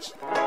Sports.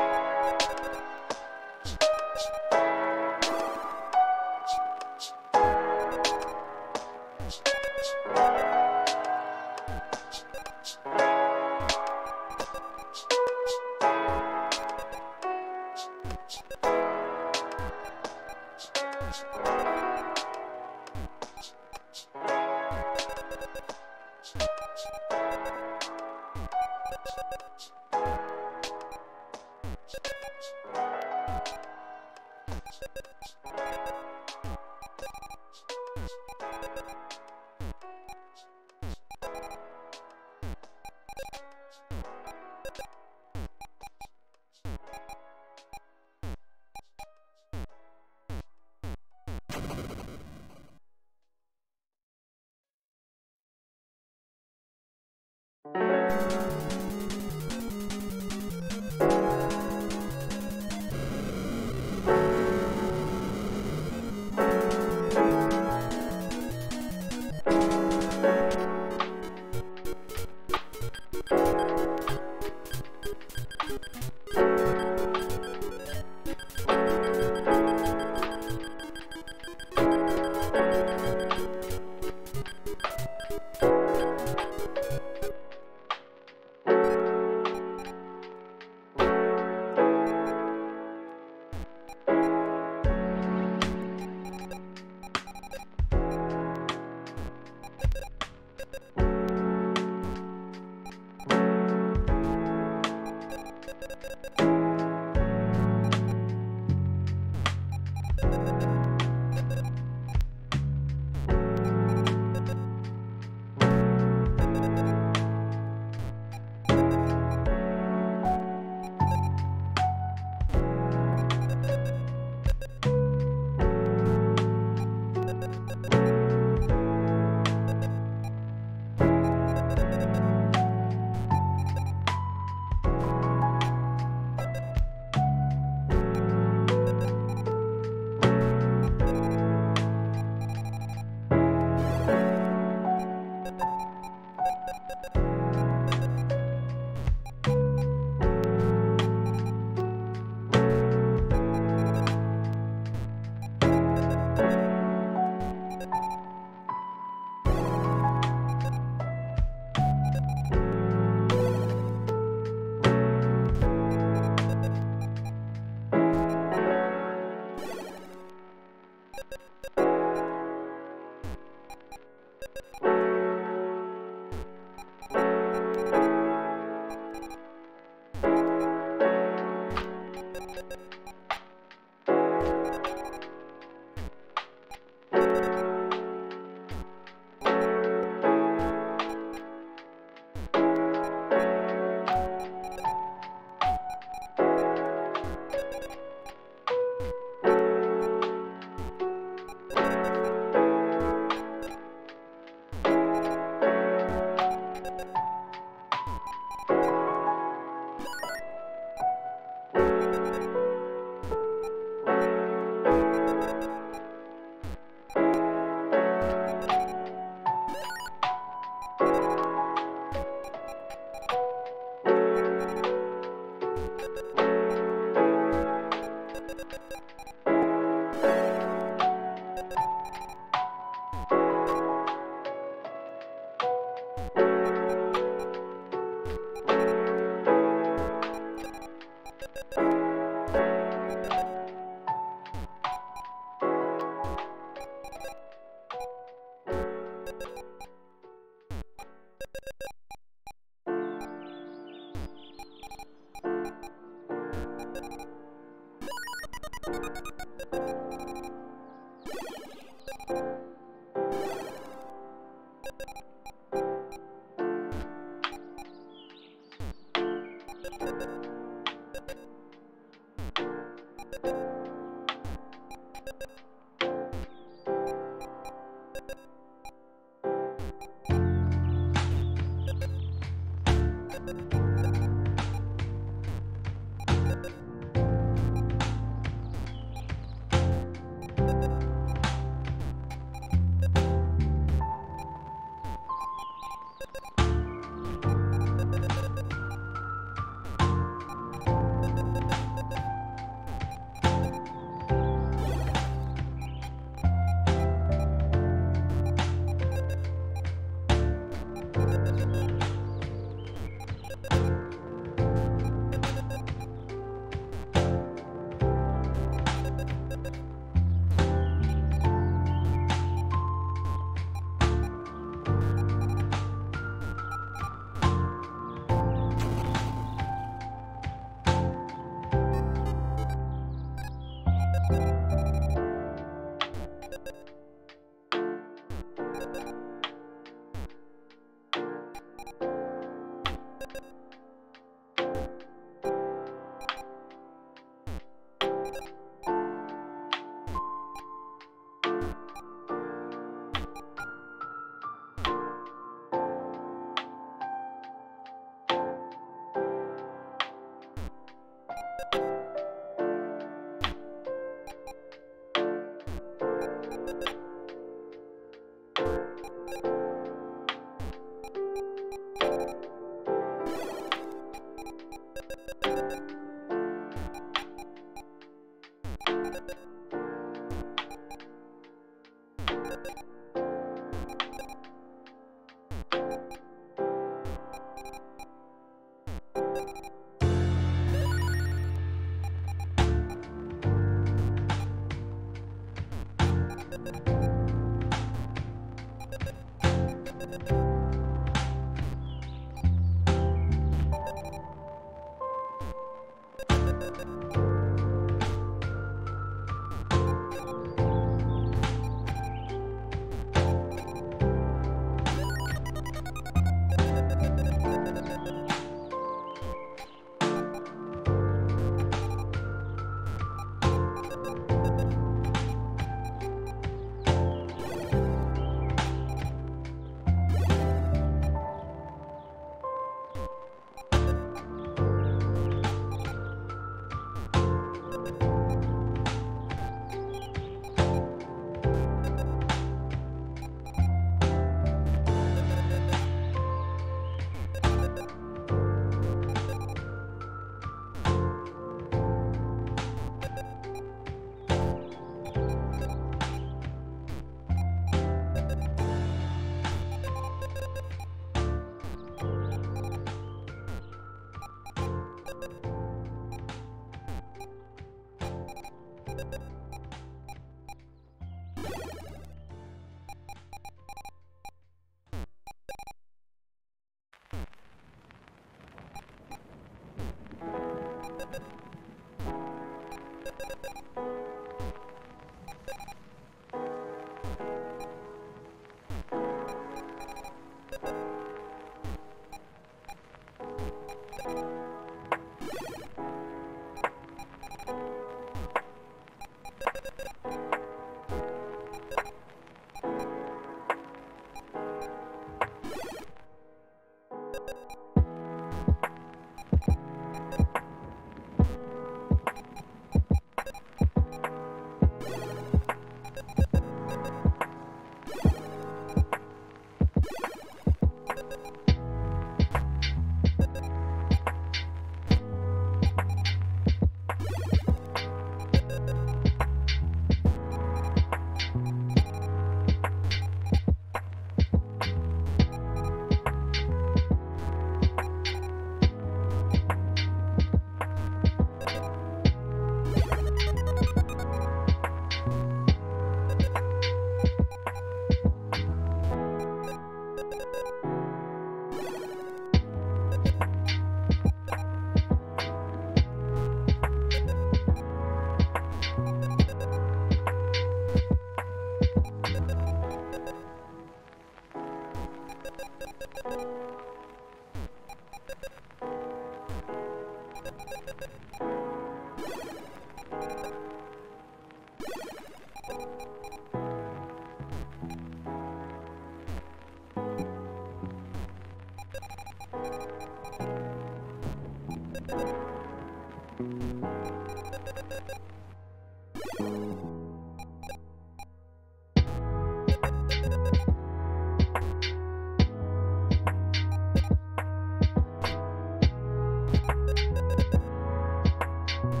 thank you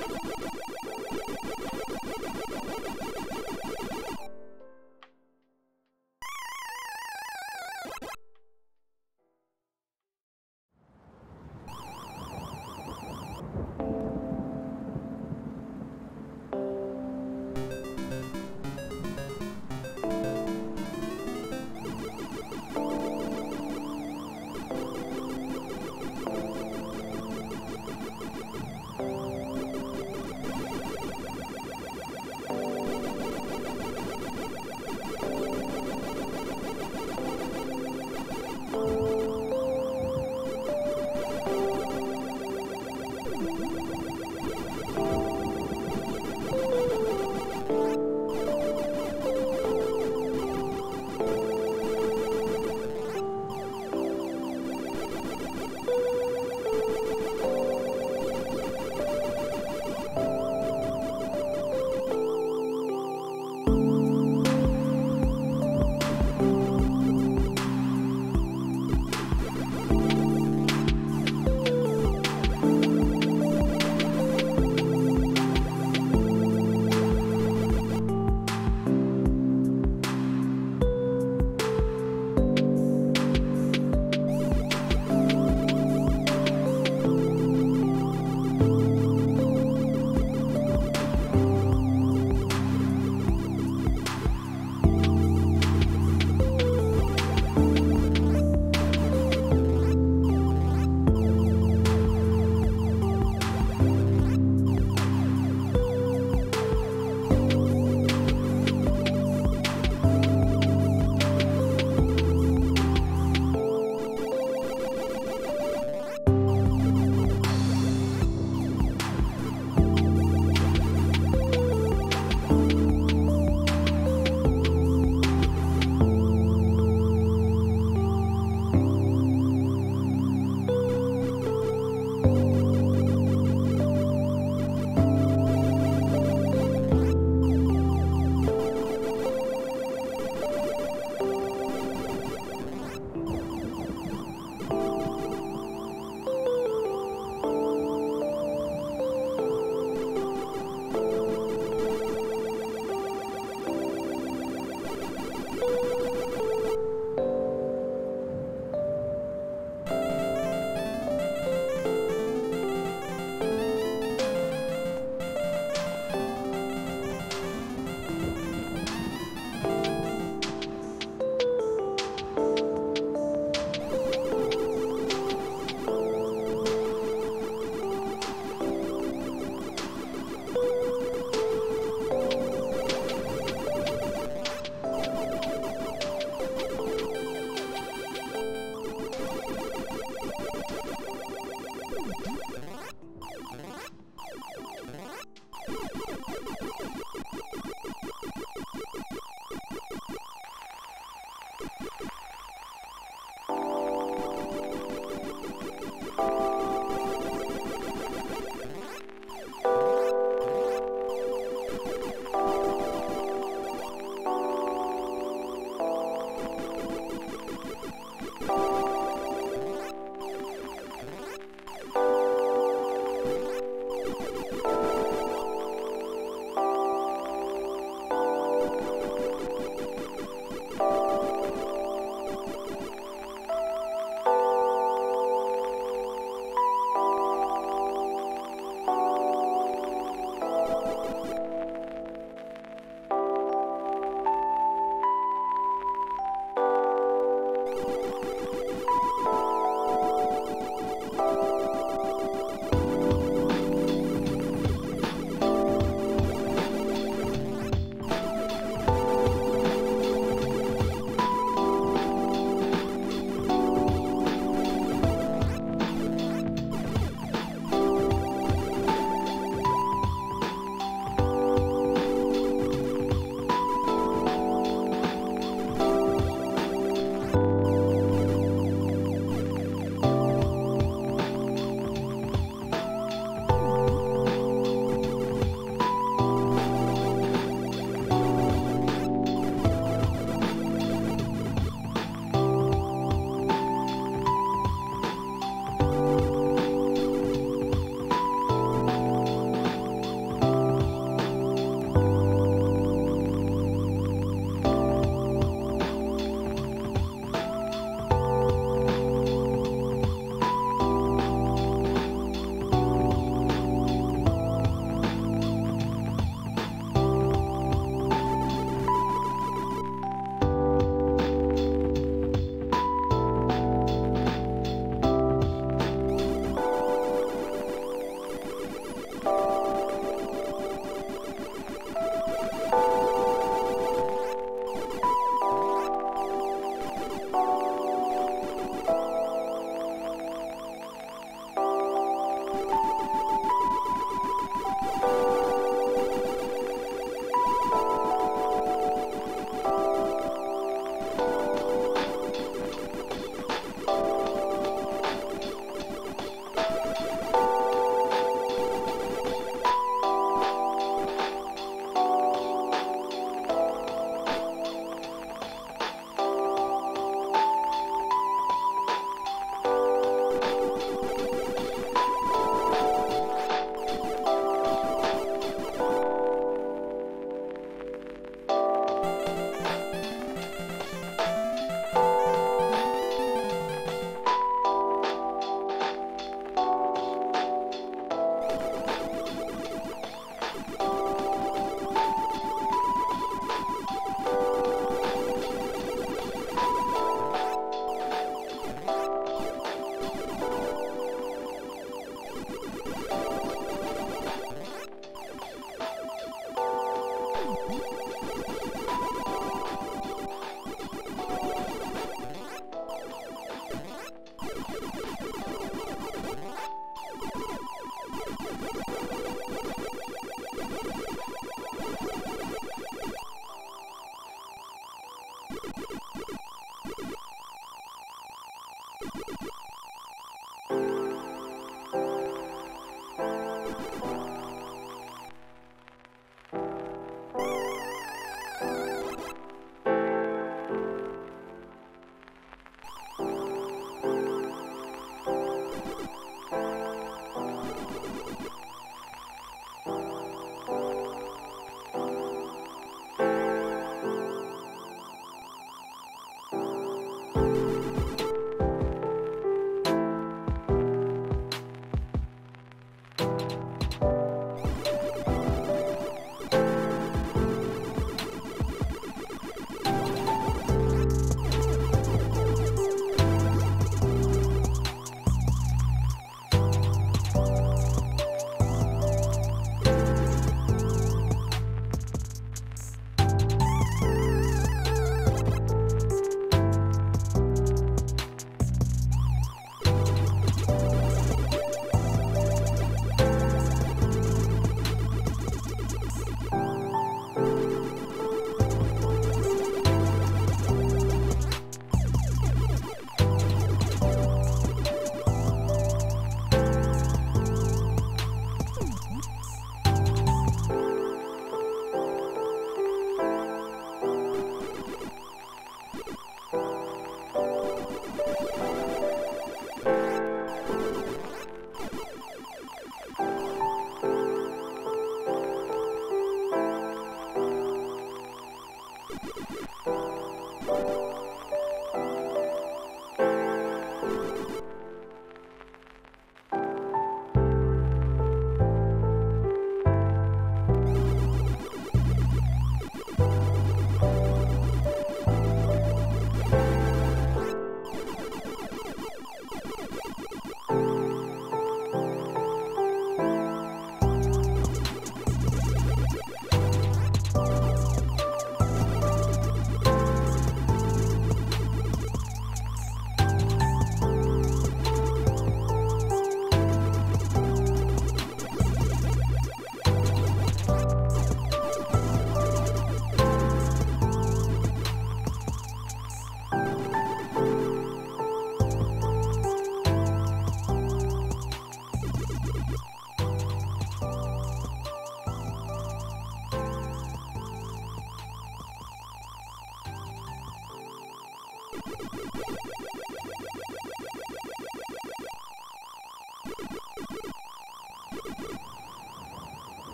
Thank